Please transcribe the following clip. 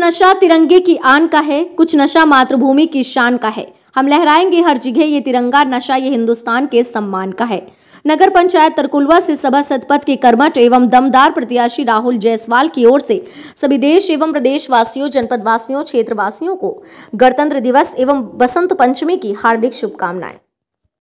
नशा तिरंगे की आन का है, कुछ नशा मातृभूमि की शान का है। हम लहराएँगे हर जगह ये तिरंगा, नशा ये हिंदुस्तान के सम्मान का है। नगर पंचायत तरकुलवा से सभा सदपथ के कर्मठ एवं दमदार प्रत्याशी राहुल जायसवाल की ओर से सभी देश एवं प्रदेशवासियों जनपद वासियों क्षेत्रवासियों को गणतंत्र दिवस एवं बसंत पंचमी की हार्दिक शुभकामनाएँ।